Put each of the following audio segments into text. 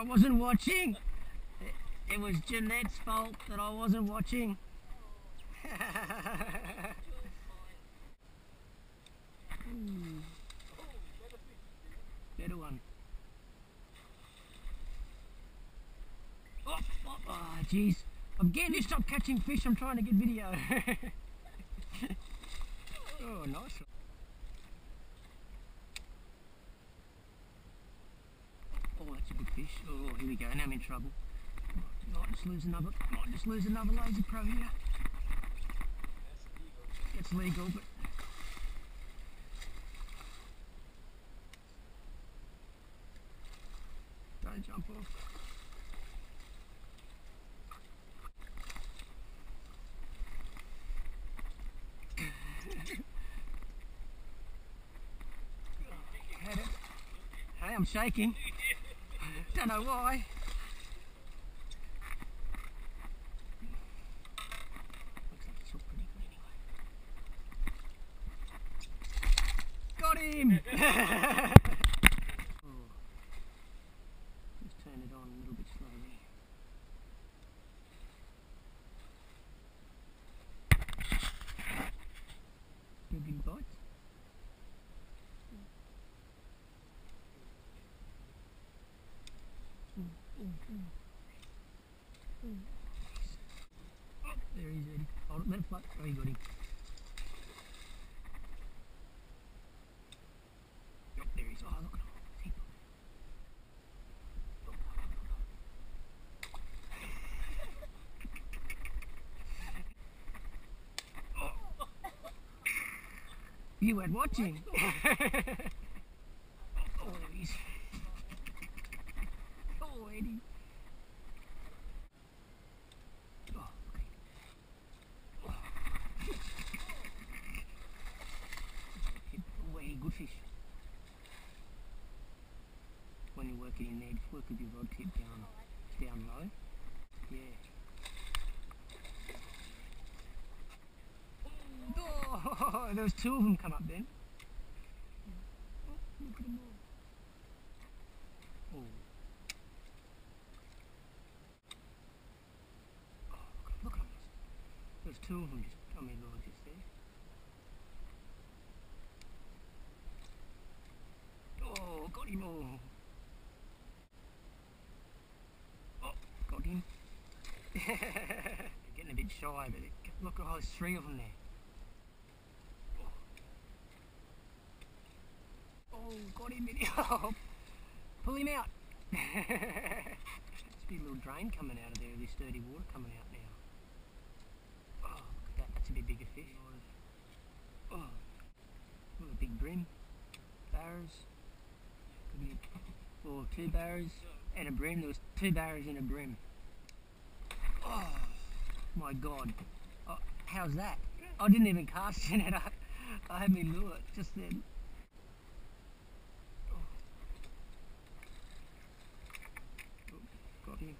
I wasn't watching. It, it was Jeannette's fault that I wasn't watching. Ooh. Better one. Oh, oh, oh, jeez. I'm getting to stop catching fish. I'm trying to get video. oh, nice one. Oh, that's a good fish. Oh, here we go. Now I'm in trouble. Might just lose another. Might just lose another laser pro here. It's legal, but don't jump off. Hey, I'm shaking. Don't know why. Looks like it's all pretty good anyway. Got him! Oh. Just turn it on a little bit slowly. Your big bites? Oh, there he's Eddie. Hold it, let it float. Oh, you got him. Yep, there he is. Oh, look at him. See? You weren't watching. oh, there okay. Oh. Good fish. When you're working in just work with your rod tip down, down low. Yeah. Oh, there was two of them come up then. Oh, look at them all. lord, you see. Oh, got him all. Oh, got him. getting a bit shy, but look at oh, there's three of them there. Oh, got him. Pull him out. There's a little drain coming out of there, this dirty water coming out now. Bigger fish. Oh, a big bream. Barras. Or two barras and a bream. There was two barras and a bream. Oh, my God. Oh, how's that? I didn't even cast it. I, I had me lure just then. Got him.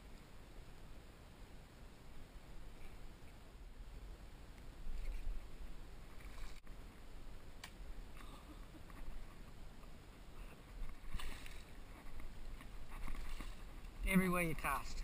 Everywhere you cast.